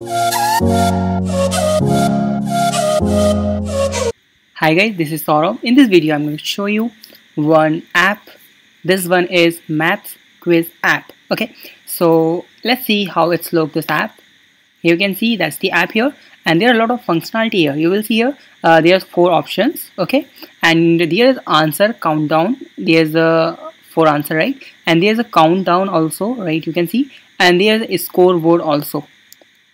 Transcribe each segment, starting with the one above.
Hi guys, this is Sourabh. In this video, I'm going to show you one app. This one is Maths Quiz app. Okay, so let's see how it's look this app. You can see that's the app here and there are a lot of functionality here. You will see here uh, there's four options. Okay, and there is answer countdown. There's a four answer right and there's a countdown also right you can see and there's a scoreboard also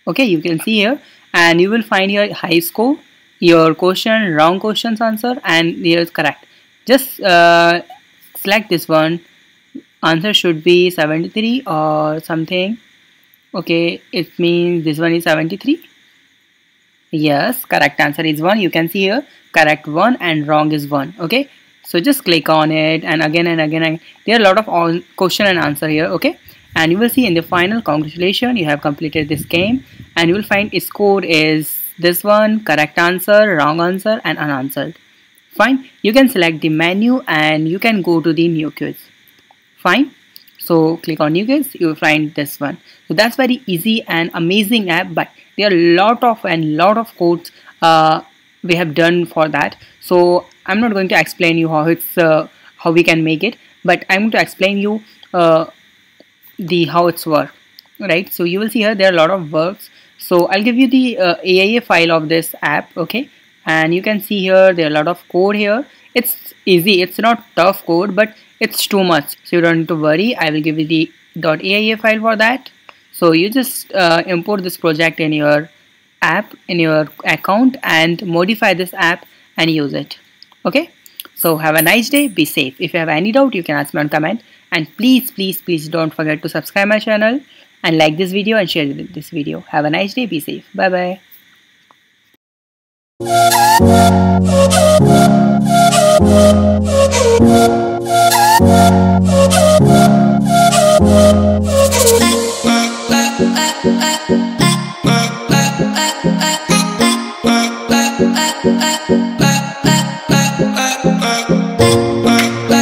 okay you can see here. And you will find your high score your question wrong questions answer and here's correct. Just uh, select this one. Answer should be 73 or something. Okay it means this one is 73 yes correct answer is one. You can see here correct one and wrong is one. Okay so just click on it and again and again and there are a lot of question and answer here. Okay and you will see in the final congratulations you have completed this game and you will find score is this one correct answer wrong answer and unanswered. Fine. You can select the menu and you can go to the new quiz. Fine. So click on new quiz you will find this one. So that's very easy and amazing app but there are a lot of and lot of codes uh, we have done for that. So I'm not going to explain you how it's uh, how we can make it but I'm going to explain you uh, the how it's work right? So you will see here there are a lot of works so I'll give you the uh, AIA file of this app okay? And you can see here there are a lot of code here. It's easy. It's not tough code but it's too much. So you don't need to worry. I will give you the .aia file for that. So you just uh, import this project in your app in your account and modify this app and use it okay? So have a nice day. Be safe. If you have any doubt you can ask me on comment and please please please don't forget to subscribe my channel and like this video and share this video. Have a nice day. Be safe. Bye bye